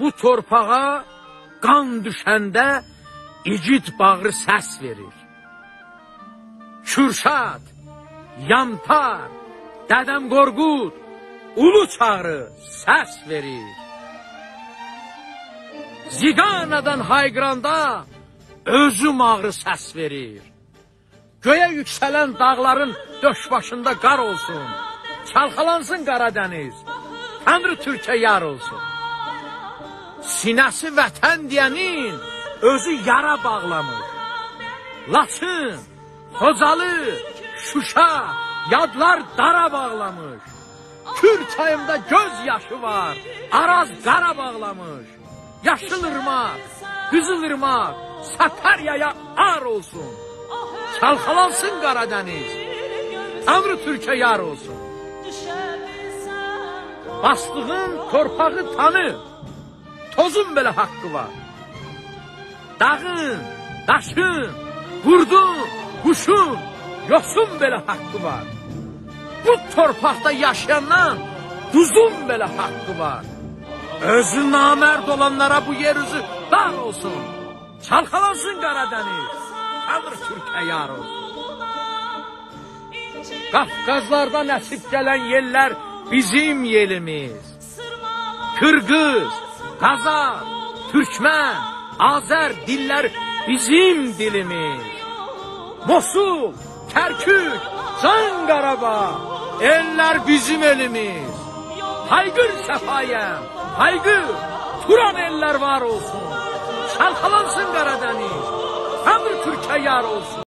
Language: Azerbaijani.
bu torpağa qan düşəndə igid bağrı səs verir. Kürşad, Yantar, Dədəm Qorqud, ulu çağrı səs verir. Ziganadan hayqıranda özüm ağrı səs verir. Göyə yüksələn dağların döş başında qar olsun. Çalxalansın Qaradəniz. Tanrı Türkə yar olsun. Sinəsi vətən deyənin özü yara bağlamış. Laçın, Xocalı, Şuşa, yadlar dara bağlamış. Kür çayımda göz yaşı var, Araz qara bağlamış. Yaşıl ırmaq, qızıl ırmaq, Sakaryaya ar olsun. Çalxalansın Qaradəniz, Tanrı Türkə yar olsun. Bastığın torpağı tanı, Oğuz'un böyle hakkı var. Dağın, taşın, kurdun, kuşun, yosun böyle hakkı var. Bu torpakta yaşayandan kuzun böyle hakkı var. Özü namert olanlara bu yeryüzü dar olsun. Çalkalansın Karadeniz. Kalır Türkiye yar olsun. Kafkazlarda nasip gelen yerler bizim yerimiz. Kırgız, Kaza, Türkmen, Azer diller bizim dilimiz. Mosul, Kerkük, Zangaraba, eller bizim elimiz. Haygır sefayem, haygır, Turan eller var olsun. Çalkalansın Karadeniz, Tanrı Türkiye yar olsun.